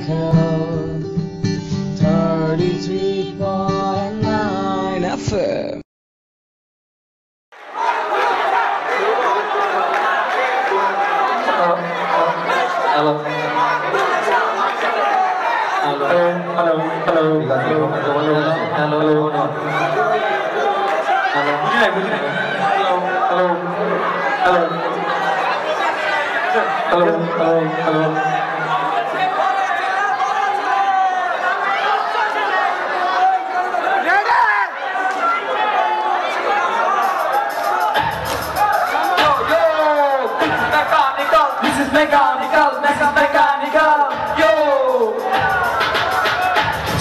33.9 Hello. Hello. Hello. Hello. Hello. Hello. Hello. Hello. Hello. Hello. mechanical, Mrs. Mechanical, yo!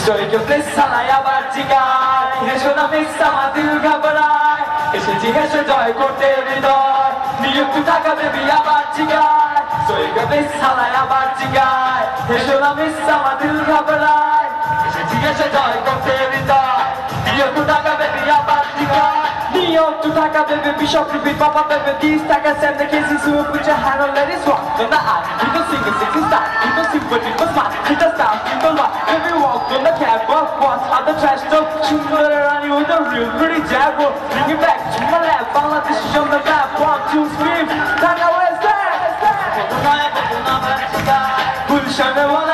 Soy yo pensada y abarchigar, eso no me está matando cabral, ese chica se joy corte vidor, ni yo tu taca baby abarchigar, soy yo pensada y abarchigar, eso no me está matando cabral, ese chica se joy corte vidor, ni yo tu taca baby abarchigar, talk to Taka, baby, Bishop, repeat, Papa, baby, these Taka, Sam, the case is who put your hand on ladies, rock, on the eye, keep the singer, six and star, keep the simple, keep the smart, keep the style, keep the lot, baby, walk on the cab, walk, walk, out the trash, talk, shoot, let it on you with a real pretty jaguar, bring it back to my lap, all of this is on the map, one, two, scream, Taka, where's that? the wall.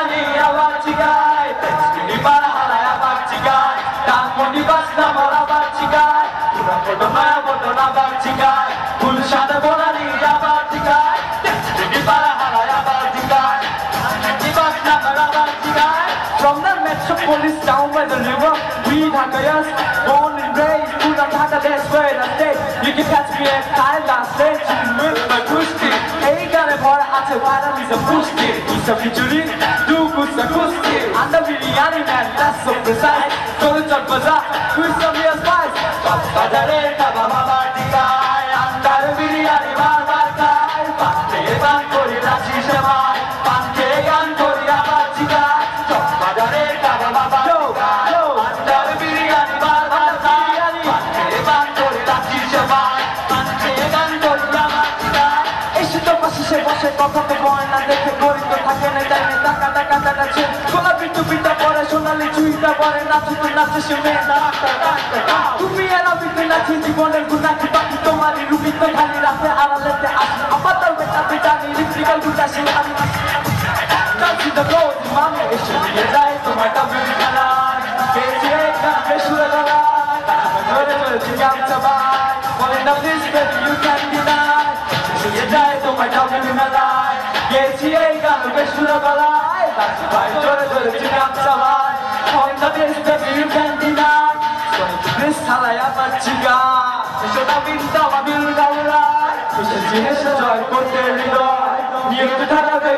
Odamaya bondona bartikai Kulşada bonani ya bartikai Di para halaya bartikai Di bakna para bartikai From the metropolis down by the river We Dhakayas born and raised To the Dhaka that's where I stay You can catch me at Thailand Stay tuned with my kushti Hey gane bhara ache vara misa pushti Usa bichuri du kusa kusti Anda biryani man that's so precise Go to chak bazaar Kusa আন্দারের বাবা বাবার টিকায় আন্দার বিরিয়ানি বারবার খায় পাঁচে গান করি নাচি গান করি আবার টিকায় চক বাজারের বাবা বাবা আন্দার বিরিয়ানি বারবার খায় পাঁচে গান গান করি আবার টিকায় এসে তো বসে সে বসে কথা তো না দেখে গরিব তো থাকে না তাই টাকা টাকা টাকা ছিল। গোলাপি টুপিটা পরে সোনালি চুইটা পরে নাচি তো নাচে সে মেয়ে doctor doctor African to Can't see the gold in my nation Yes, I to my double in my life Can't see it, can't fresh a I'm a girl and a thing I'm survive Falling this bed, you. can't deny Yes, I to my double in my life Can't see it, can't fresh a I'm a girl and a thing I'm survive Falling this bed, you can't deny So this halaya pachiga Should have been the Babil Gaula We should see his joy, নিয়োজিত থাকতে